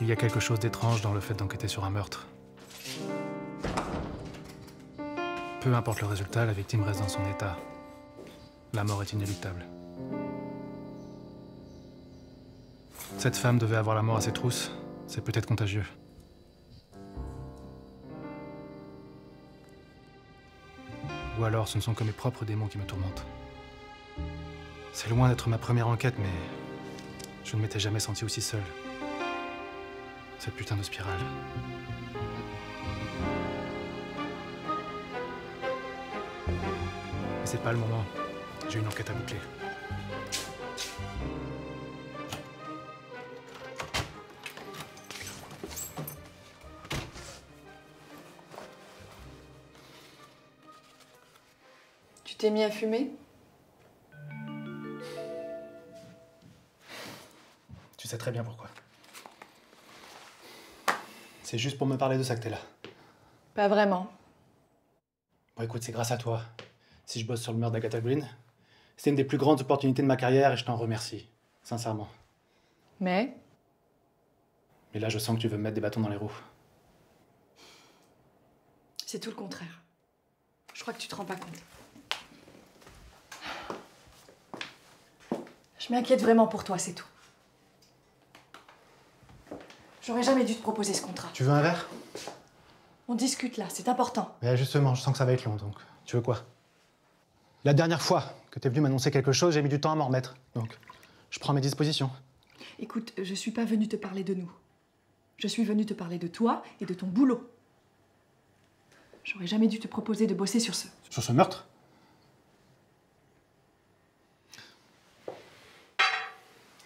Il y a quelque chose d'étrange dans le fait d'enquêter sur un meurtre. Peu importe le résultat, la victime reste dans son état. La mort est inéluctable. Cette femme devait avoir la mort à ses trousses. C'est peut-être contagieux. Ou alors ce ne sont que mes propres démons qui me tourmentent. C'est loin d'être ma première enquête, mais je ne m'étais jamais senti aussi seul. Cette putain de spirale. Mais c'est pas le moment. J'ai une enquête à boucler. Tu t'es mis à fumer? Tu sais très bien pourquoi. C'est juste pour me parler de ça que t'es là. Pas vraiment. Bon, écoute, c'est grâce à toi. Si je bosse sur le meurtre d'Agatha Green, c'est une des plus grandes opportunités de ma carrière et je t'en remercie. Sincèrement. Mais? Mais là, je sens que tu veux me mettre des bâtons dans les roues. c'est tout le contraire. Je crois que tu te rends pas compte. Je m'inquiète vraiment pour toi, c'est tout. J'aurais jamais dû te proposer ce contrat. Tu veux un verre? On discute là, c'est important. Mais justement, je sens que ça va être long, donc. Tu veux quoi? La dernière fois que t'es venu m'annoncer quelque chose, j'ai mis du temps à m'en remettre. Donc, je prends mes dispositions. Écoute, je suis pas venue te parler de nous. Je suis venue te parler de toi et de ton boulot. J'aurais jamais dû te proposer de bosser sur ce. Sur ce meurtre?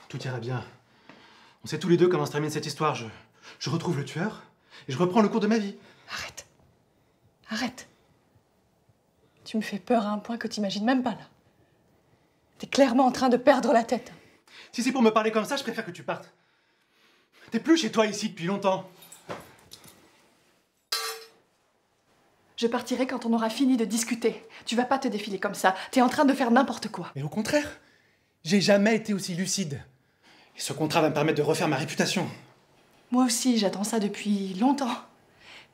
Tout ira bien. On sait tous les deux comment se termine cette histoire. Je, je retrouve le tueur et je reprends le cours de ma vie. Arrête. Arrête. Tu me fais peur à un point que t'imagines même pas là. T'es clairement en train de perdre la tête. Si c'est pour me parler comme ça, je préfère que tu partes. T'es plus chez toi ici depuis longtemps. Je partirai quand on aura fini de discuter. Tu vas pas te défiler comme ça. T'es en train de faire n'importe quoi. Mais au contraire, j'ai jamais été aussi lucide. Et ce contrat va me permettre de refaire ma réputation. Moi aussi, j'attends ça depuis longtemps.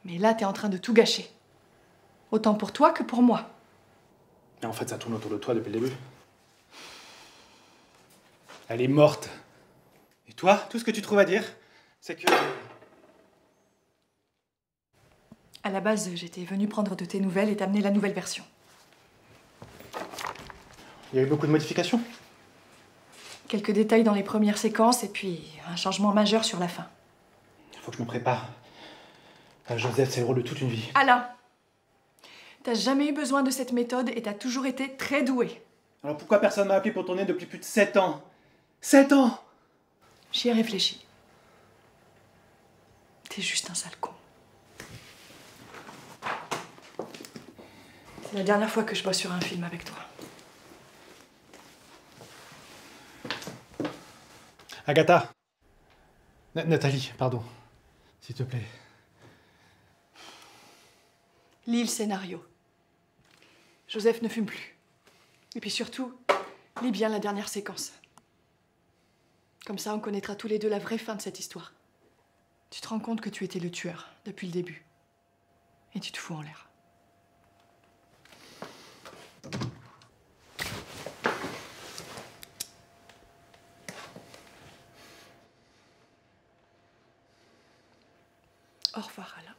Mais là, t'es en train de tout gâcher. Autant pour toi que pour moi. Mais en fait, ça tourne autour de toi depuis le début. Elle est morte. Et toi, tout ce que tu trouves à dire, c'est que. À la base, j'étais venue prendre de tes nouvelles et t'amener la nouvelle version. Il y a eu beaucoup de modifications? Quelques détails dans les premières séquences et puis un changement majeur sur la fin. Il faut que je me prépare. Ah, Joseph, c'est le rôle de toute une vie. Alain T'as jamais eu besoin de cette méthode et t'as toujours été très doué. Alors pourquoi personne m'a appelé pour tourner depuis plus de 7 ans? 7 ans J'y ai réfléchi. T'es juste un sale con. C'est la dernière fois que je bosse sur un film avec toi. Agatha Na- Nathalie, pardon. S'il te plaît. Lis le scénario. Joseph ne fume plus. Et puis surtout, lis bien la dernière séquence. Comme ça, on connaîtra tous les deux la vraie fin de cette histoire. Tu te rends compte que tu étais le tueur depuis le début. Et tu te fous en l'air. Au revoir, Alain.